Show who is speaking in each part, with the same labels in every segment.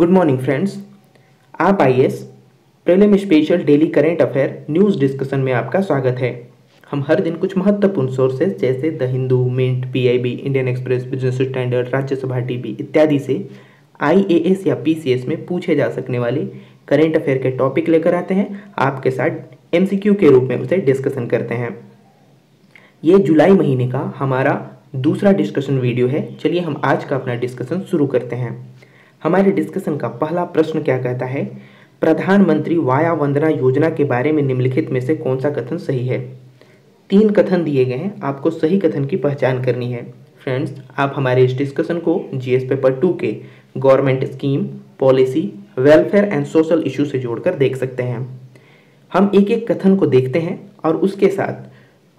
Speaker 1: Good morning friends आप I S prelim special daily current affair news discussion में आपका स्वागत है। हम हर दिन कुछ महत्वपूर्ण सोर्सेज जैसे the Hindu, Mint PIB Indian Express, Business Standard, Rajya Sabha, TV इत्यादि से आईएएस या पीसीएस में पूछे जा सकने वाले करेंट अफेयर के टॉपिक लेकर आते हैं। आपके साथ एमसीक्यू के रूप में उसे डिस्कशन करते हैं। ये जुलाई महीने का हमारा दूसरा डिस्कशन वीडियो है। चलिए हम आज का अपना डिस्कशन शुरू करते हैं। हमारे डिस्कशन का पहला प्रश्न क्या कहता है? प्रधानमंत्री वाया वंदना योजना के बारे में निम्नलिखित में से कौन सा कथन सही है? तीन कथन दिए गए हैं, आपको सही कथन की पहचान करनी है। फ्रेंड्स आप हमारे इस डिस्कशन को जीएस पेपर टू के government scheme policy welfare and social issue से जोड़कर देख सकते हैं। हम एक एक कथन को देखते हैं और उसके साथ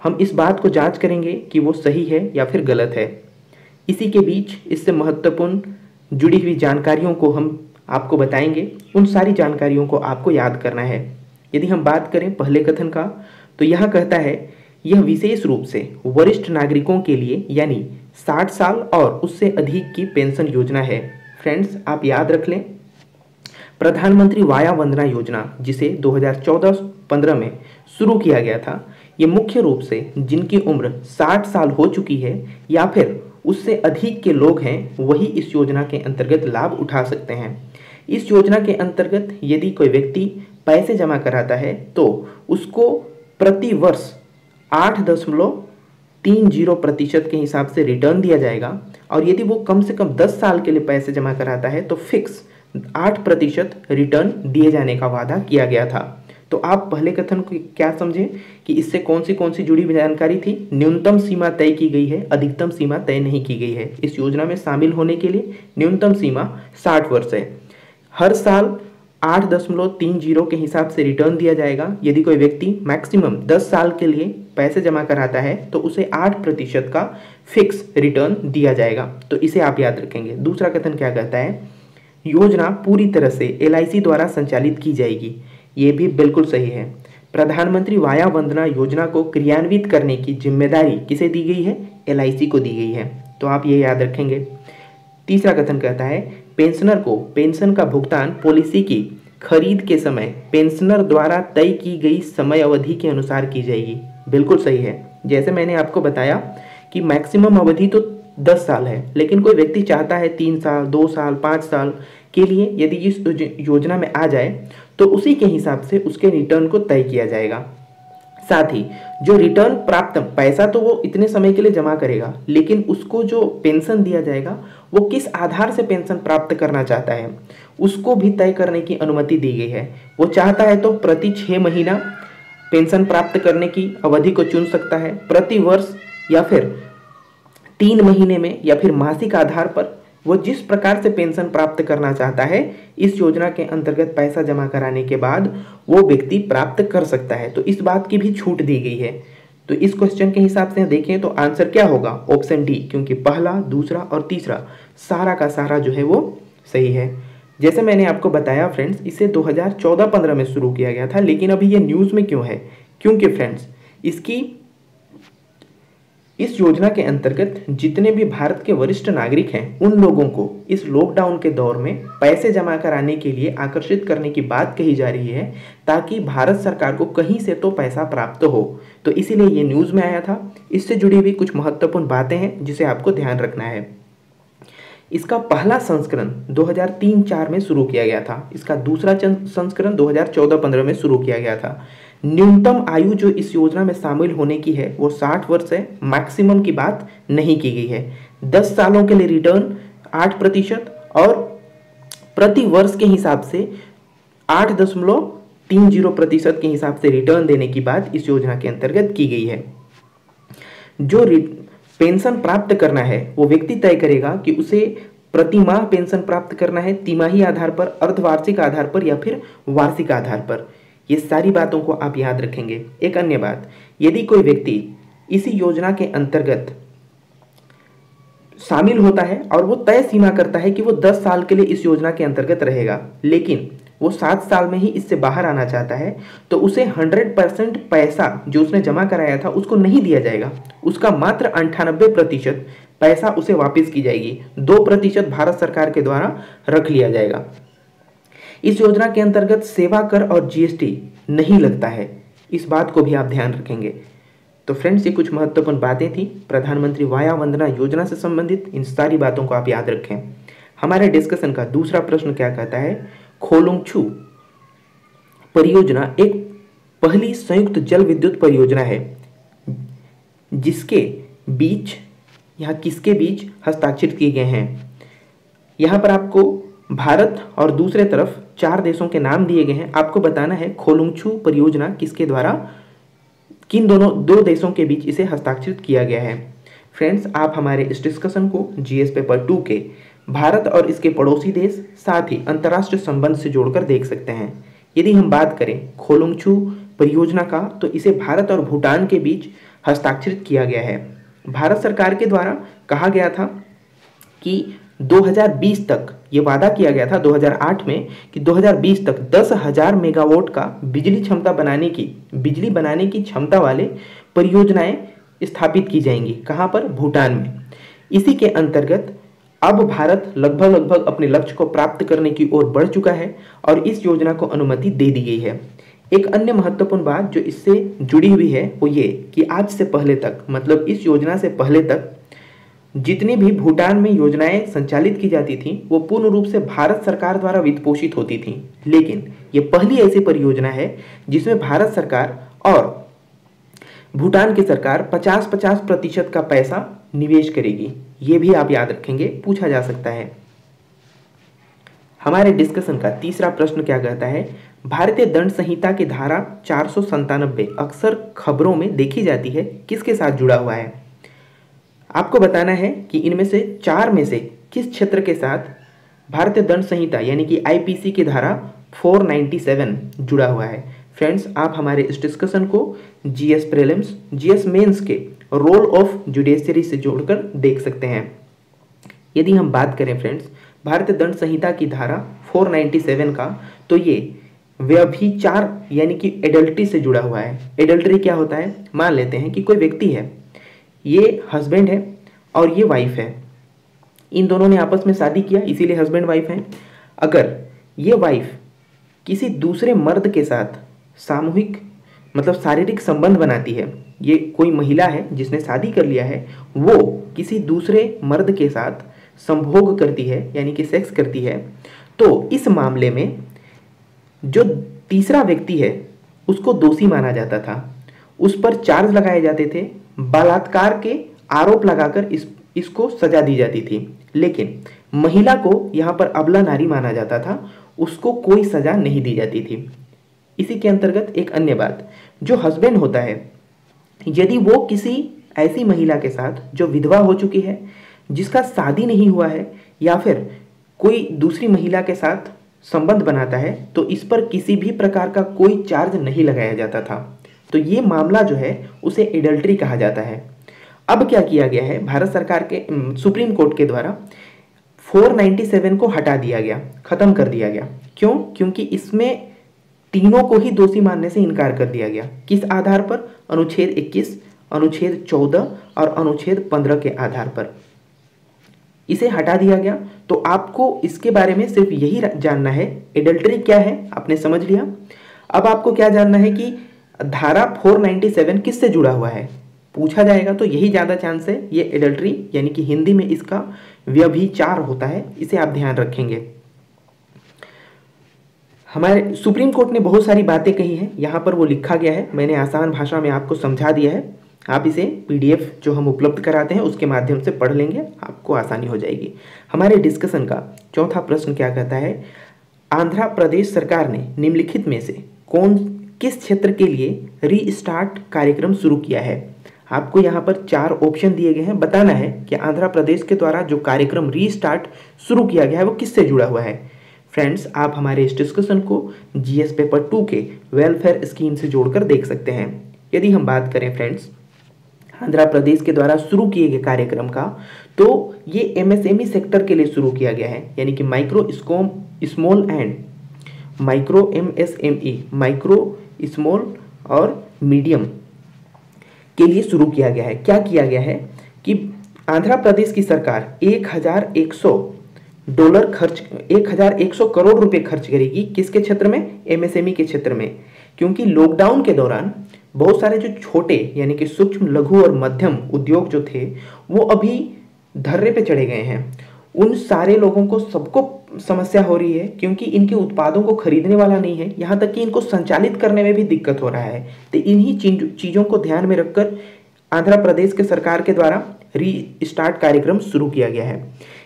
Speaker 1: हम इस बात को जाँच करेंगे कि वो सही है या फिर गलत है। इसी के बीच इससे महत्वपूर्ण जुड़ी हुई जानकारियों को हम आपको बताएँगे। उन सारी जानकारियों को आपको याद करना है। यदि हम बात करें पहले कथन का तो यह कहता है, यह विशेष रूप से वरिष्ठ नागरिकों के लिए, यानी 60 साल और उससे अधिक की पेंशन योजना है। फ्रेंड्स, आप याद रख लें, प्रधानमंत्री वाया वंदना योजना, जिसे 2014-15 में शुरू किया गया था, ये मुख्य रूप से जिनकी उम्र 60 साल हो चुकी है या फिर उससे अधिक के लोग हैं, वही इस योजना के अंतर्गत लाभ उठा सकते हैं। इस योजना के अंतर्गत यदि कोई व्यक्ति पैसे जमा कराता है तो उसको प्रति वर्ष आठ दशमलव तीन ज़ीरो प्रतिशत के हिसाब से रिटर्न दिया जाएगा और यदि वो कम से कम दस साल के लिए पैसे जमा कराता है तो फिक्स आठ प्रतिशत रिटर्न दिए जाने का वादा किया गया था। तो आप पहले कथन को क्या समझें कि इससे कौन सी कौन सी जुड़ी जानकारी थी? न्यूनतम सीमा तय की गई है, अधिकतम सीमा तय नहीं की गई है। इस योजना में शामिल होने के लिए न्यूनतम सीमा साठ वर्ष है। हर साल आठ दशमलव तीन ज़ीरो के हिसाब से रिटर्न दिया जाएगा। यदि कोई व्यक्ति मैक्सिमम दस साल के लिए पैसे जमा कराता है तो उसे आठ प्रतिशत का फिक्स रिटर्न दिया जाएगा। तो इसे आप याद रखेंगे। दूसरा कथन क्या कहता है? योजना पूरी तरह से LIC द्वारा संचालित की जाएगी। ये भी बिल्कुल सही है। प्रधानमंत्री वाया वंदना योजना को क्रियान्वित करने की ज़िम्मेदारी किसे दी गई है? एलआईसी को दी गई है। तो आप ये याद रखेंगे। तीसरा कथन कहता है, पेंशनर को पेंशन का भुगतान पॉलिसी की खरीद के समय पेंशनर द्वारा तय की गई समय अवधि के अनुसार की जाएगी। बिल्कुल सही है। जैसे मैंने आपको बताया कि मैक्सिमम अवधि तो दस साल है, लेकिन कोई व्यक्ति चाहता है तीन साल, दो साल, पाँच साल के लिए यदि इस योजना में आ जाए तो उसी के हिसाब से उसके रिटर्न को तय किया जाएगा। साथ ही, जो रिटर्न प्राप्त पैसा तो वो इतने समय के लिए जमा करेगा, लेकिन उसको जो पेंशन दिया जाएगा, वो किस आधार से पेंशन प्राप्त करना चाहता है, उसको भी तय करने की अनुमति दी गई है। वो चाहता है तो प्रति छः महीना पेंशन प्राप्त करने की अवधि को चुन सकता है, प्रति वर्ष या फिर तीन महीने में या फिर मासिक आधार पर वो जिस प्रकार से पेंशन प्राप्त करना चाहता है, इस योजना के अंतर्गत पैसा जमा कराने के बाद वो व्यक्ति प्राप्त कर सकता है। तो इस बात की भी छूट दी गई है। तो इस क्वेश्चन के हिसाब से देखें तो आंसर क्या होगा? ऑप्शन डी क्योंकि पहला, दूसरा और तीसरा, सारा का सारा जो है वो सही है। जैसे मैंने आपको बताया फ्रेंड्स इसे 2014-15 में शुरू किया गया था, लेकिन अभी ये न्यूज़ में क्यों है? क्योंकि फ्रेंड्स इसकी इस योजना के अंतर्गत जितने भी भारत के वरिष्ठ नागरिक हैं, उन लोगों को इस लॉकडाउन के दौर में पैसे जमा कराने के लिए आकर्षित करने की बात कही जा रही है, ताकि भारत सरकार को कहीं से तो पैसा प्राप्त हो। तो इसीलिए ये न्यूज़ में आया था। इससे जुड़ी हुई कुछ महत्वपूर्ण बातें हैं, जिसे आपको ध्यान रखना है। इसका पहला संस्करण 2003-4 में शुरू किया गया था। इसका दूसरा संस्करण 2014-15 में शुरू किया गया था। न्यूनतम आयु जो इस योजना में शामिल होने की है, वो 60 वर्ष है मैक्सिमम की बात नहीं की गई है। 10 सालों के लिए रिटर्न 8 प्रतिशत और प्रति वर्ष के हिसाब से आठ दशमलव तीन ज़ीरो प्रतिशत के हिसाब से रिटर्न देने की बात इस योजना के अंतर्गत की गई है। जो पेंशन प्राप्त करना है, वो व्यक्ति तय करेगा कि उसे प्रति माह पेंशन प्राप्त करना है, तिमाही आधार पर, अर्धवार्षिक आधार पर या फिर वार्षिक आधार पर। ये सारी बातों को आप याद रखेंगे। एक अन्य बात, यदि कोई व्यक्ति इसी योजना के अंतर्गत शामिल होता है और वो तय सीमा करता है कि वो 10 साल के लिए इस योजना के अंतर्गत रहेगा, लेकिन वो सात साल में ही इससे बाहर आना चाहता है तो उसे हंड्रेड परसेंट पैसा जो उसने जमा कराया था उसको नहीं दिया जाएगा। उसका मात्र अंठानबे प्रतिशत पैसा उसे वापस की जाएगी। दो प्रतिशत भारत सरकार के द्वारा रख लिया जाएगा। इस योजना के अंतर्गत सेवा कर और जीएसटी नहीं लगता है। इस बात को भी आप ध्यान रखेंगे। तो फ्रेंड्स, ये कुछ महत्वपूर्ण बातें थी। प्रधानमंत्री वाया वंदना योजना से संबंधित इन सारी बातों को आप याद रखें। हमारे डिस्कशन का दूसरा प्रश्न क्या कहता है? खोलुंगछू परियोजना एक पहली संयुक्त जल विद्युत परियोजना है। जिसके बीच, यहाँ किसके बीच हस्ताक्षरित किए गए हैं? यहाँ पर आपको भारत और दूसरे तरफ़ चार देशों के नाम दिए गए हैं। आपको बताना है खोलुंगछू परियोजना किसके द्वारा, किन दोनों, दो देशों के बीच इसे हस्ताक्षरित किया गया है? फ्रेंड्स, आप हमारे इस डिस्कशन को जीएस पेपर टू के भारत और इसके पड़ोसी देश, साथ ही अंतर्राष्ट्रीय संबंध से जोड़कर देख सकते हैं। यदि हम बात करें खोलुंगछू परियोजना का तो इसे भारत और भूटान के बीच हस्ताक्षरित किया गया है। भारत सरकार के द्वारा कहा गया था कि 2020 तक, ये वादा किया गया था 2008 में कि 2020 तक दस हज़ार मेगावाट का बिजली क्षमता बनाने की, बिजली बनाने की क्षमता वाले परियोजनाएँ स्थापित की जाएँगी। कहाँ पर? भूटान में। इसी के अंतर्गत अब भारत लगभग लगभग अपने लक्ष्य को प्राप्त करने की ओर बढ़ चुका है और इस योजना को अनुमति दे दी गई है। एक अन्य महत्वपूर्ण बात जो इससे जुड़ी हुई है वो ये कि आज से पहले तक मतलब इस योजना से पहले तक जितनी भी भूटान में योजनाएँ संचालित की जाती थी, वो पूर्ण रूप से भारत सरकार द्वारा वित्त पोषित होती थी। लेकिन ये पहली ऐसी परियोजना है, जिसमें भारत सरकार और भूटान की सरकार 50-50 प्रतिशत का पैसा निवेश करेगी। ये भी आप याद रखेंगे, पूछा जा सकता है। हमारे डिस्कशन का तीसरा प्रश्न क्या कहता है? भारतीय दंड संहिता की धारा चार अक्सर खबरों में देखी जाती है, किसके साथ जुड़ा हुआ है? आपको बताना है कि इनमें से चार में से किस क्षेत्र के साथ भारतीय दंड संहिता, यानी कि आईपीसी की धारा 497 जुड़ा हुआ है। फ्रेंड्स आप हमारे इस डिस्कशन को जीएस प्रीलिम्स जीएस मेंस के रोल ऑफ़ जुडिशरी से जोड़कर देख सकते हैं। यदि हम बात करें फ्रेंड्स भारतीय दंड संहिता की धारा 497 का तो ये व्यभिचार यानी कि एडल्ट्री से जुड़ा हुआ है। एडल्ट्री क्या होता है? मान लेते हैं कि कोई व्यक्ति है ये हस्बैंड है और ये वाइफ है। इन दोनों ने आपस में शादी किया, इसीलिए हस्बैंड वाइफ हैं। अगर ये वाइफ किसी दूसरे मर्द के साथ सामूहिक मतलब शारीरिक संबंध बनाती है, ये कोई महिला है जिसने शादी कर लिया है, वो किसी दूसरे मर्द के साथ संभोग करती है, यानी कि सेक्स करती है तो इस मामले में जो तीसरा व्यक्ति है, उसको दोषी माना जाता था। उस पर चार्ज लगाए जाते थे। बलात्कार के आरोप लगाकर इस, इसको सजा दी जाती थी। लेकिन महिला को यहाँ पर अबला नारी माना जाता था। उसको कोई सजा नहीं दी जाती थी। इसी के अंतर्गत एक अन्य बात, जो हस्बैंड होता है, यदि वो किसी ऐसी महिला के साथ जो विधवा हो चुकी है, जिसका शादी नहीं हुआ है, या फिर कोई दूसरी महिला के साथ संबंध बनाता है तो इस पर किसी भी प्रकार का कोई चार्ज नहीं लगाया जाता था। तो ये मामला जो है उसे एडल्ट्री कहा जाता है। अब क्या किया गया है? भारत सरकार के सुप्रीम कोर्ट के द्वारा 497 को हटा दिया गया खत्म कर दिया गया। क्यों? क्योंकि इसमें तीनों को ही दोषी मानने से इनकार कर दिया गया। किस आधार पर? अनुच्छेद 21, अनुच्छेद 14 और अनुच्छेद 15 के आधार पर। इसे हटा दिया गया। तो आपको इसके बारे में सिर्फ़ यही जानना है एडल्ट्री क्या है? आपने समझ लिया? अब आपको क्या जानना है कि धारा 497 किससे जुड़ा हुआ है? पूछा जाएगा तो यही ज़्यादा चांस है, ये एडल्ट्री यानी कि हिंदी में इसका व्यभिचार होता है, इसे आप ध्यान रखेंगे। हमारे सुप्रीम कोर्ट ने बहुत सारी बातें कही हैं, यहाँ पर वो लिखा गया है, मैंने आसान भाषा में आपको समझा दिया है, आप इसे पीडीएफ जो हम उपलब्ध कराते हैं, उसके माध्यम से पढ़ लेंगे, आपको आसानी हो जाएगी। हमारे डिस्कशन का चौथा प्रश्न क्या कहता है? आंध्र प्रदेश सरकार ने निम्नलिखित में से कौन किस क्षेत्र के लिए रीस्टार्ट कार्यक्रम शुरू किया है? आपको यहाँ पर चार ऑप्शन दिए गए हैं। बताना है कि आंध्र प्रदेश के द्वारा जो कार्यक्रम रीस्टार्ट शुरू किया गया है, वो किससे जुड़ा हुआ है? फ्रेंड्स आप हमारे इस डिस्कशन को जीएस पेपर टू के वेलफेयर स्कीम से जोड़कर देख सकते हैं। यदि हम बात करें फ्रेंड्स आंध्र प्रदेश के द्वारा शुरू किए गए कार्यक्रम का तो ये एमएसएमई सेक्टर के लिए शुरू किया गया है। यानी कि micro स्कोम small and micro MSME micro small और मीडियम के लिए शुरू किया गया है। क्या किया गया है कि आंध्र प्रदेश की सरकार 1100 डॉलर खर्च 1100 करोड़ रुपए खर्च करेगी। किसके क्षेत्र में? एमएसएमई के क्षेत्र में। क्योंकि लॉकडाउन के दौरान बहुत सारे जो छोटे, यानी कि सूक्ष्म, लघु और मध्यम उद्योग जो थे, वो अभी धर्रे पे चढ़े गए हैं। उन सारे लोगों को सबको समस्या हो रही है, क्योंकि इनके उत्पादों को खरीदने वाला नहीं है। यहाँ तक कि इनको संचालित करने में भी दिक्कत हो रहा है। तो इन्हीं चीज़ों को ध्यान में रखकर आंध्र प्रदेश के सरकार के द्वारा री स्टार्ट कार्यक्रम शुरू किया गया है।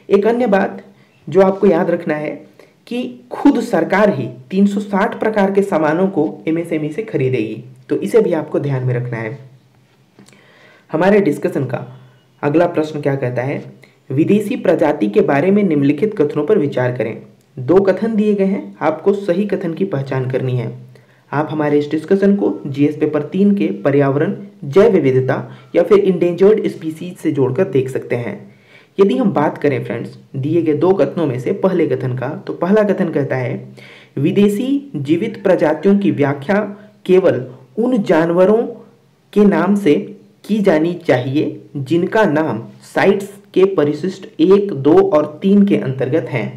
Speaker 1: एक अन्य बात जो आपको याद रखना है कि खुद सरकार ही 360 प्रकार के सामानों को एमएसएमई से खरीदेगी। तो इसे भी आपको ध्यान में रखना है। हमारे डिस्कशन का अगला प्रश्न क्या कहता है? विदेशी प्रजाति के बारे में निम्नलिखित कथनों पर विचार करें। दो कथन दिए गए हैं, आपको सही कथन की पहचान करनी है। आप हमारे इस डिस्कशन को जीएस पेपर तीन के पर्यावरण, जैव विविधता या फिर इंडेंजर्ड स्पीसीज से जोड़कर देख सकते हैं। यदि हम बात करें फ्रेंड्स, दिए गए दो कथनों में से पहले कथन का तो पहला कथन कहता है, विदेशी जीवित प्रजातियों की व्याख्या केवल उन जानवरों के नाम से की जानी चाहिए जिनका नाम साइट्स के परिशिष्ट एक, दो और तीन के अंतर्गत हैं।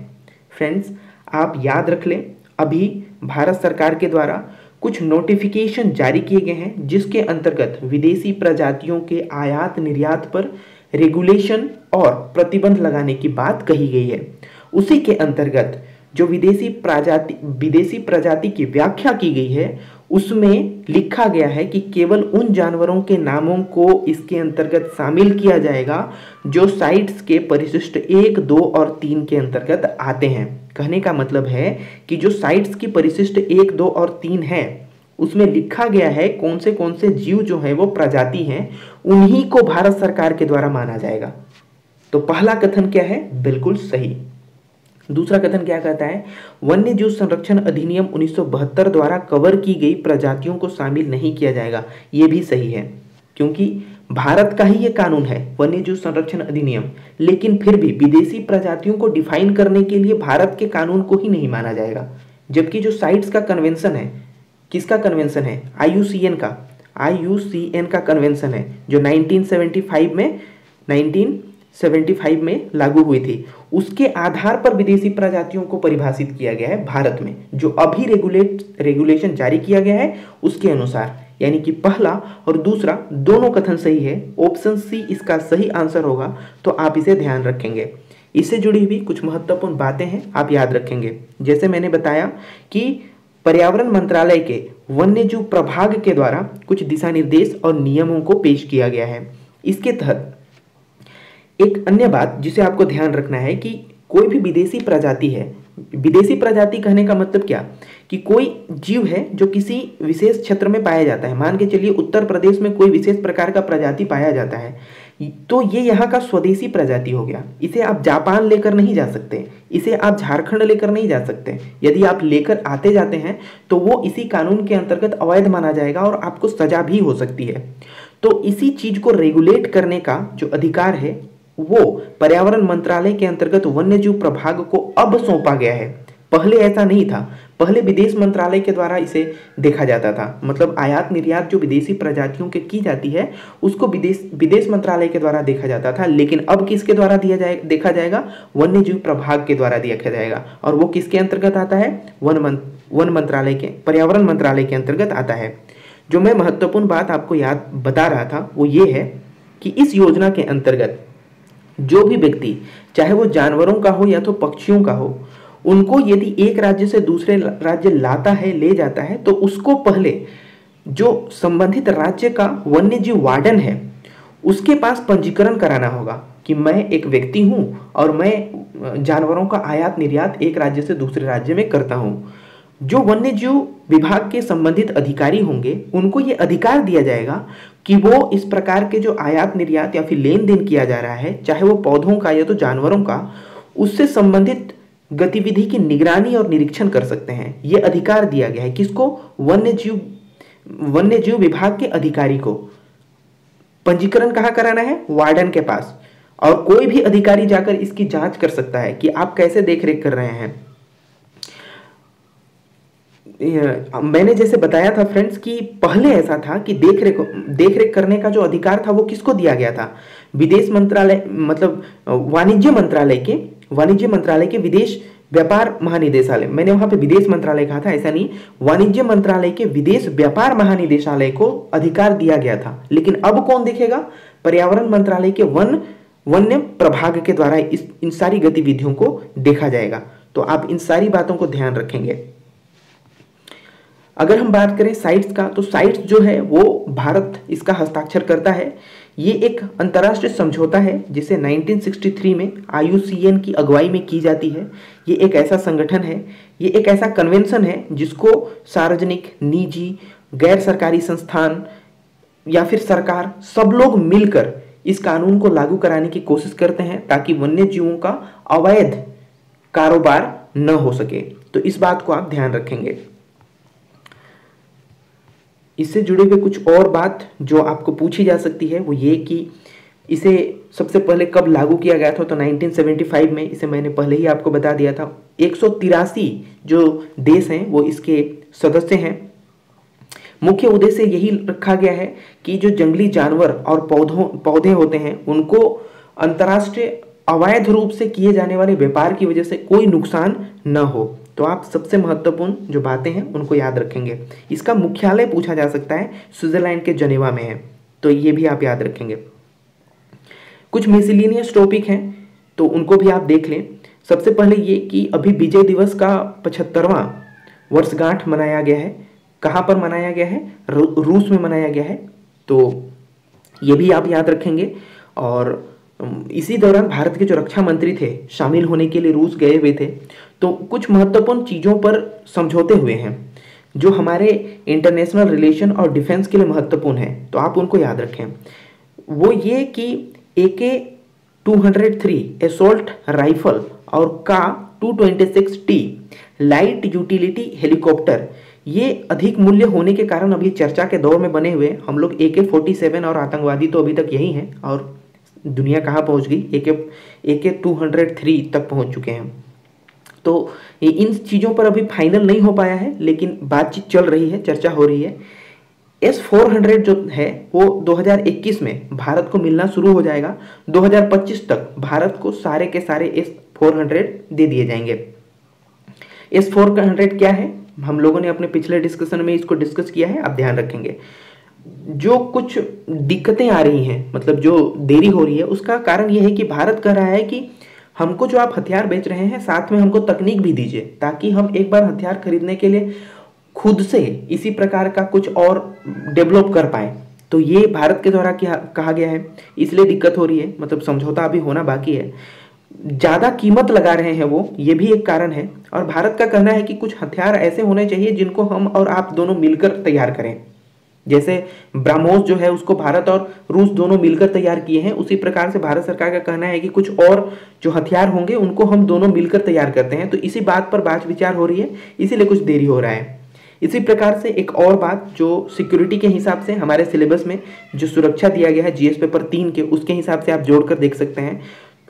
Speaker 1: फ्रेंड्स आप याद रख लें, अभी भारत सरकार के द्वारा कुछ नोटिफिकेशन जारी किए गए हैं, जिसके अंतर्गत विदेशी प्रजातियों के आयात निर्यात पर रेगुलेशन और प्रतिबंध लगाने की बात कही गई है। उसी के अंतर्गत जो विदेशी प्रजाति विदेशी प्रजाति की व्याख्या की गई है उसमें लिखा गया है कि केवल उन जानवरों के नामों को इसके अंतर्गत शामिल किया जाएगा जो साइट्स के परिशिष्ट एक, दो और तीन के अंतर्गत आते हैं। कहने का मतलब है कि जो साइट्स की परिशिष्ट एक, दो और तीन है, उसमें लिखा गया है कौन से कौन से जीव जो हैं वो प्रजाति हैं, उन्हीं को भारत सरकार के द्वारा माना जाएगा। तो पहला कथन क्या है? बिल्कुल सही। दूसरा कथन क्या कहता है? वन्य जीव संरक्षण अधिनियम 1972 द्वारा कवर की गई प्रजातियों को शामिल नहीं किया जाएगा। ये भी सही है, क्योंकि भारत का ही ये कानून है, वन्य जीव संरक्षण अधिनियम। लेकिन फिर भी विदेशी प्रजातियों को डिफाइन करने के लिए भारत के कानून को ही नहीं माना जाएगा। जबकि जो साइट्स का कन्वेंशन है, किसका कन्वेंशन है? आईयूसीएन का। आईयूसीएन का कन्वेंशन है, जो 1975 में 1975 में लागू हुई थी। उसके आधार पर विदेशी प्रजातियों को परिभाषित किया गया है भारत में, जो अभी रेगुलेट रेगुलेशन जारी किया गया है उसके अनुसार। यानी कि पहला और दूसरा दोनों कथन सही है ऑप्शन सी इसका सही आंसर होगा तो आप इसे ध्यान रखेंगे। इससे जुड़ी हुई कुछ महत्वपूर्ण बातें हैं, आप याद रखेंगे। जैसे मैंने बताया कि पर्यावरण मंत्रालय के वन्यजीव प्रभाग के द्वारा कुछ दिशा निर्देश और नियमों को पेश किया गया है। इसके तहत एक अन्य बात जिसे आपको ध्यान रखना है कि कोई भी विदेशी प्रजाति है, विदेशी प्रजाति कहने का मतलब क्या? कि कोई जीव है जो किसी विशेष क्षेत्र में पाया जाता है। मान के चलिए उत्तर प्रदेश में कोई विशेष प्रकार का प्रजाति पाया जाता है तो ये यहाँ का स्वदेशी प्रजाति हो गया। इसे आप जापान लेकर नहीं जा सकते, इसे आप झारखंड लेकर नहीं जा सकते। यदि आप लेकर आते जाते हैं तो वो इसी कानून के अंतर्गत अवैध माना जाएगा और आपको सजा भी हो सकती है। तो इसी चीज़ को रेगुलेट करने का जो अधिकार है वो पर्यावरण मंत्रालय के अंतर्गत वन्यजीव प्रभाग को अब सौंपा गया है। पहले ऐसा नहीं था। पहले विदेश मंत्रालय के द्वारा इसे देखा जाता था। मतलब आयात निर्यात जो विदेशी प्रजातियों के की जाती है उसको विदेश विदेश मंत्रालय के द्वारा देखा जाता था। लेकिन अब किसके द्वारा दिया जाए देखा जाएगा? वन्य जीव प्रभाग के द्वारा देखा जाएगा। और वो किसके अंतर्गत आता है? वन मं, वन मंत्रालय के पर्यावरण मंत्रालय के अंतर्गत आता है। जो मैं महत्वपूर्ण बात आपको याद बता रहा था वो ये है कि इस योजना के अंतर्गत जो भी व्यक्ति, चाहे वो जानवरों का हो या तो पक्षियों का हो, उनको यदि एक राज्य से दूसरे राज्य लाता है, ले जाता है तो उसको पहले जो संबंधित राज्य का वन्य जीव वार्डन है, उसके पास पंजीकरण कराना होगा कि मैं एक व्यक्ति हूँ और मैं जानवरों का आयात निर्यात एक राज्य से दूसरे राज्य में करता हूँ। जो वन्य जीव विभाग के संबंधित अधिकारी होंगे, उनको ये अधिकार दिया जाएगा कि वो इस प्रकार के जो आयात, निर्यात या फिर लेन देन किया जा रहा है, चाहे वो पौधों का या तो जानवरों का, उससे संबंधित गतिविधि की निगरानी और निरीक्षण कर सकते हैं। ये अधिकार दिया गया है। किसको? वन्य जीव वन्य जीव विभाग के अधिकारी को। पंजीकरण कहाँ कराना है? वार्डन के पास। और कोई भी अधिकारी जाकर इसकी जाँच कर सकता है कि आप कैसे देखरेख कर रहे हैं। मैंने जैसे बताया था फ्रेंड्स कि पहले ऐसा था कि देख रेख देख रेख करने का जो अधिकार था वो किसको दिया गया था? विदेश मंत्रालय मतलब वाणिज्य मंत्रालय के, वाणिज्य मंत्रालय के विदेश व्यापार महानिदेशालय। मैंने वहाँ पे विदेश मंत्रालय कहा था, ऐसा नहीं। वाणिज्य मंत्रालय के विदेश व्यापार महानिदेशालय को अधिकार दिया गया था। लेकिन अब कौन देखेगा? पर्यावरण मंत्रालय के वन, वन्य प्रभाग के द्वारा इस, इन सारी गतिविधियों को देखा जाएगा। तो आप इन सारी बातों को ध्यान रखेंगे। अगर हम बात करें साइट्स का तो साइट्स जो है, वो भारत इसका हस्ताक्षर करता है। ये एक अंतर्राष्ट्रीय समझौता है, जिसे 1963 में आयुसीएन की अगुवाई में की जाती है। ये एक ऐसा संगठन है, ये एक ऐसा कन्वेंशन है, जिसको सार्वजनिक, निजी, गैर सरकारी संस्थान या फिर सरकार, सब लोग मिलकर इस कानून को लागू कराने की कोशिश करते हैं, ताकि वन्य जीवों का अवैध कारोबार न हो सके। तो इस बात को आप ध्यान रखेंगे। इससे जुड़े हुए कुछ और बात जो आपको पूछी जा सकती है, वो ये कि इसे सबसे पहले कब लागू किया गया था? तो 1975 में इसे मैंने पहले ही आपको बता दिया था। एक सौ तिरासी जो देश हैं, वो इसके सदस्य हैं। मुख्य उद्देश्य यही रखा गया है कि जो जंगली जानवर और पौधों, पौधे होते हैं, उनको अंतर्राष्ट्रीय अवैध रूप से किए जाने वाले व्यापार की वजह से कोई नुकसान न हो। तो आप सबसे महत्वपूर्ण जो बातें हैं, उनको याद रखेंगे। इसका मुख्यालय पूछा जा सकता है, स्विट्जरलैंड के जनेवा में है। तो ये भी आप याद रखेंगे। कुछ मिसिलिनियस टॉपिक हैं तो उनको भी आप देख लें। सबसे पहले ये कि अभी विजय दिवस का पचहत्तरवां वर्षगांठ मनाया गया है। कहाँ पर मनाया गया है? रूस में मनाया गया है। तो ये भी आप याद रखेंगे। और इसी दौरान भारत के जो रक्षा मंत्री थे, शामिल होने के लिए रूस गए हुए थे। तो कुछ महत्वपूर्ण चीज़ों पर समझौते हुए हैं, जो हमारे इंटरनेशनल रिलेशन और डिफेंस के लिए महत्वपूर्ण है तो आप उनको याद रखें। वो ये कि A K two hundred three assault rifle और का two twenty six T light utility helicopter ये अधिक मूल्य होने के कारण अभी चर्चा के दौर में बने हुए हम लोग ए के फोर्टी सेवन और आतंकवादी तो अभी तक यही हैं और दुनिया कहाँ पहुँच गई? ए के ए के टू हंड्रेड थ्री तक पहुँच चुके हैं। तो इन चीज़ों पर अभी फाइनल नहीं हो पाया है, लेकिन बातचीत चल रही है, चर्चा हो रही है। एस फोर हंड्रेड जो है, वो 2021 में भारत को मिलना शुरू हो जाएगा। 2025 तक भारत को सारे के सारे एस फोर हंड्रेड दे दिए जाएँगे। एस फोर हंड्रेड क्या है? हम लोगों ने अपने पिछले डिस्कशन में इसको डिस्कस किया है, आप ध्यान रखेंगे। जो कुछ दिक्कतें आ रही हैं मतलब जो देरी हो रही है, उसका कारण यह है कि भारत कह रहा है कि हमको जो आप हथियार बेच रहे हैं, साथ में हमको तकनीक भी दीजिए, ताकि हम एक बार हथियार खरीदने के लिए खुद से इसी प्रकार का कुछ और डेवलप कर पाए। तो ये भारत के द्वारा कहा गया है। इसलिए दिक्कत हो रही है मतलब समझौता अभी होना बाकी है। ज़्यादा कीमत लगा रहे हैं वो, ये भी एक कारण है। और भारत का कहना है कि कुछ हथियार ऐसे होने चाहिए जिनको हम और आप दोनों मिलकर तैयार करें। जैसे ब्राह्मोस जो है उसको भारत और रूस दोनों मिलकर तैयार किए हैं, उसी प्रकार से भारत सरकार का कहना है कि कुछ और जो हथियार होंगे, उनको हम दोनों मिलकर तैयार करते हैं। तो इसी बात पर बात विचार हो रही है, इसीलिए कुछ देरी हो रहा है। इसी प्रकार से एक और बात जो सिक्योरिटी के हिसाब से हमारे सिलेबस में जो सुरक्षा दिया गया है जीएस पेपर तीन के, उसके हिसाब से आप जोड़कर देख सकते हैं।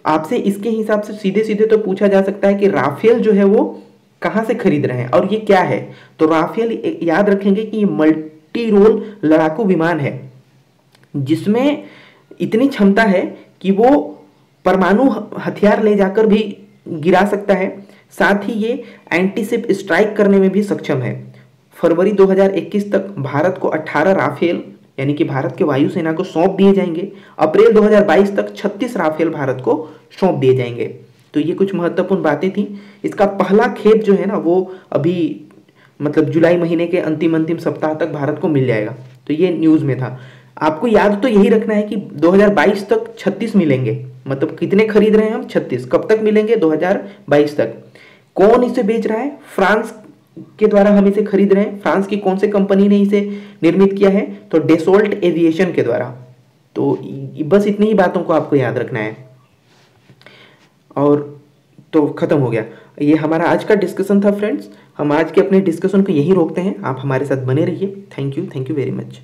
Speaker 1: आपसे इसके हिसाब से सीधे सीधे तो पूछा जा सकता है कि राफेल जो है वो कहाँ से खरीद रहे हैं और ये क्या है? तो राफेल याद रखेंगे कि ये मल्टी रोल लड़ाकू विमान है, जिसमें इतनी क्षमता है कि वो परमाणु हथियार ले जाकर भी गिरा सकता है। साथ ही ये एंटीसिप स्ट्राइक करने में भी सक्षम है। फरवरी 2021 तक भारत को 18 राफेल, यानी कि भारत के वायुसेना को सौंप दिए जाएँगे। अप्रैल 2022 तक 36 राफेल भारत को सौंप दिए जाएँगे। तो ये कुछ महत्वपूर्ण बातें थी। इसका पहला खेप जो है ना, वो अभी मतलब जुलाई महीने के अंतिम अंतिम सप्ताह तक भारत को मिल जाएगा। तो ये न्यूज़ में था। आपको याद तो यही रखना है कि 2022 तक 36 मिलेंगे। मतलब कितने खरीद रहे हैं हम? 36 कब तक मिलेंगे? 2022 तक। कौन इसे बेच रहा है? फ्रांस के द्वारा हम इसे खरीद रहे हैं। फ्रांस की कौन से कंपनी ने इसे निर्मित किया है? तो डेसोल्ट एविएशन के द्वारा। तो बस इतनी ही बातों को आपको याद रखना है। और तो ख़त्म हो गया। ये हमारा आज का डिस्कशन था फ्रेंड्स हम आज के अपने डिस्कशन को यही रोकते हैं. आप हमारे साथ बने रहिए. Thank you thank you very much